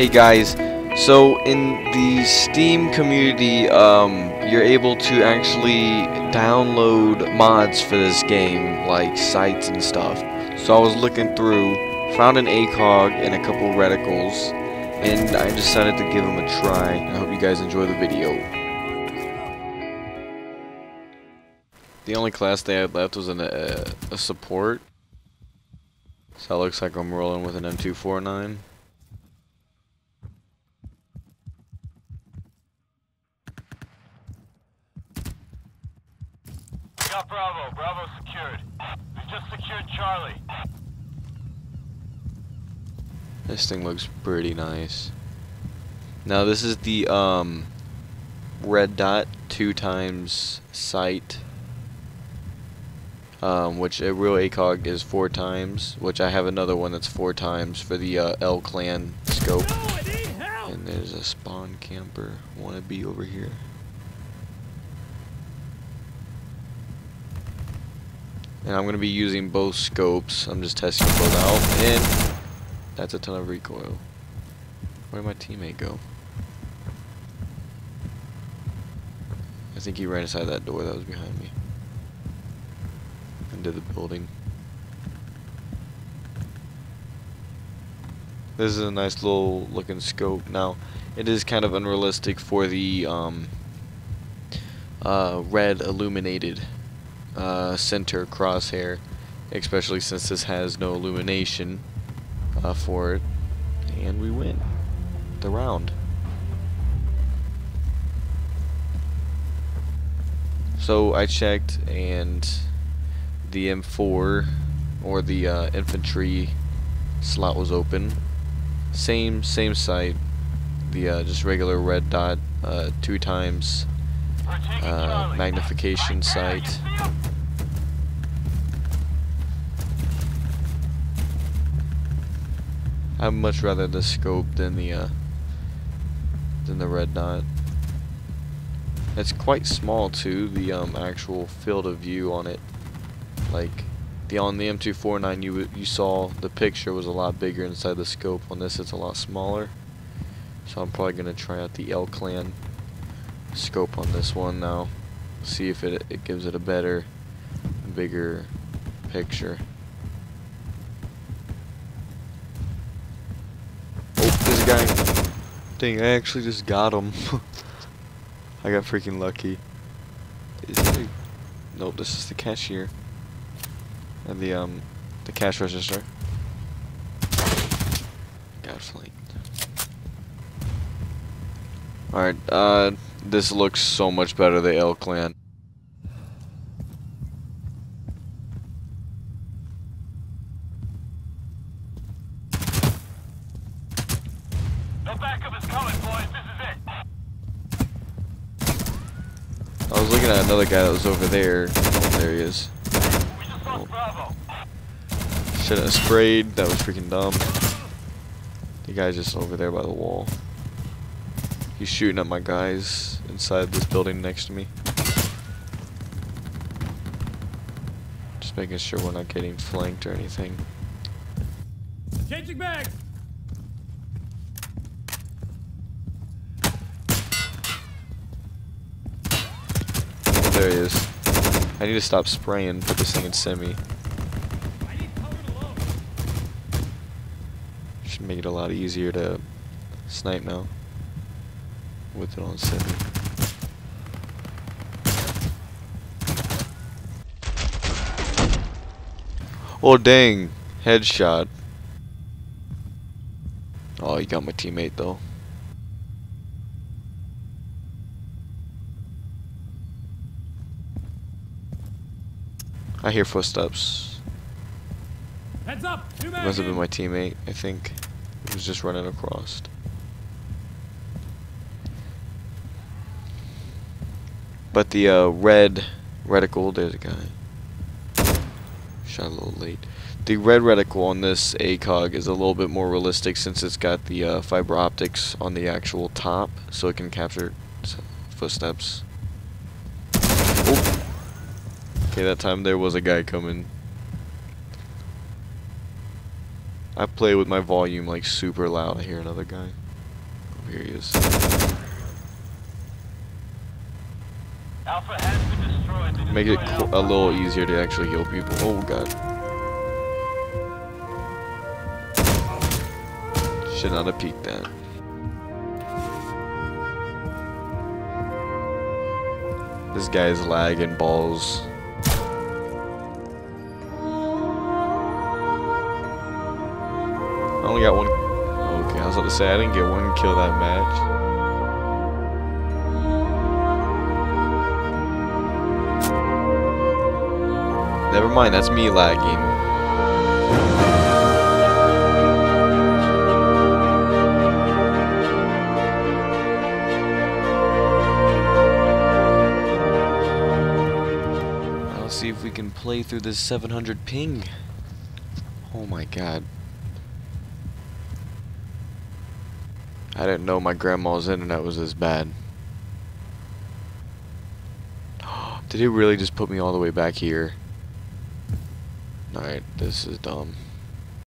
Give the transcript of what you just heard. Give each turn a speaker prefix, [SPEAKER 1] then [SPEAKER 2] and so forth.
[SPEAKER 1] Hey guys, so in the Steam community, um, you're able to actually download mods for this game, like sights and stuff. So I was looking through, found an ACOG and a couple reticles, and I decided to give them a try. I hope you guys enjoy the video. The only class they had left was an, uh, a support. So it looks like I'm rolling with an M249.
[SPEAKER 2] Got Bravo. Bravo secured. We just secured Charlie.
[SPEAKER 1] This thing looks pretty nice. Now this is the um red dot two times sight. Um, which a real ACOG is four times, which I have another one that's four times for the uh, Elcan scope. And there's a spawn camper wannabe over here. And I'm gonna be using both scopes. I'm just testing both out, and that's a ton of recoil. Where'd my teammate go? I think he ran inside that door that was behind me. Into the building. This is a nice little looking scope. Now, it is kind of unrealistic for the um, uh, red illuminated uh, center crosshair, especially since this has no illumination uh, for it. And we win the round. So I checked and the M4 or the uh, infantry slot was open. Same same sight. The uh, just regular red dot uh, two times uh, magnification
[SPEAKER 2] sight.
[SPEAKER 1] I'd much rather the scope than the uh, than the red dot. It's quite small too. The um, actual field of view on it, like the on the M249, you you saw the picture was a lot bigger inside the scope. On this, it's a lot smaller. So I'm probably gonna try out the Elcan scope on this one now. See if it it gives it a better, bigger picture. Oh, there's a guy. Dang, I actually just got him. I got freaking lucky. Nope, this is the cashier. And the, um, the cash register. Got flanked. Alright, uh, this looks so much better, the Elcan.
[SPEAKER 2] No backup is coming, boys. This is it.
[SPEAKER 1] I was looking at another guy that was over there. Oh, there he is.
[SPEAKER 2] We just
[SPEAKER 1] Oh. Should have sprayed. That was freaking dumb. The guy's just over there by the wall. He's shooting at my guys inside this building next to me. Just making sure we're not getting flanked or anything.
[SPEAKER 3] Changing back.
[SPEAKER 1] There he is. I need to stop spraying, put this thing in semi. Should make it a lot easier to snipe now. With it on semi. Oh dang, headshot. Oh, you got my teammate though. I hear footsteps.
[SPEAKER 3] Heads up.
[SPEAKER 1] Must have been my teammate, I think. He was just running across. But the uh, red reticle, there's a guy. Shot a little late. The red reticle on this ACOG is a little bit more realistic since it's got the uh, fiber optics on the actual top, so it can capture footsteps. Oh. Okay, that time there was a guy coming. I play with my volume like super loud. I hear another guy. Oh, here he is.
[SPEAKER 2] Alpha has been destroyed. They
[SPEAKER 1] Make it a little easier to actually heal people. Oh god. Should not have peeked that. This guy's lagging balls. I only got one. Okay, I was about to say I didn't get one kill that match. Never mind, that's me lagging. I'll see if we can play through this 700 ping. Oh my god. I didn't know my grandma's internet was this bad. Did it really just put me all the way back here? Alright, this is dumb.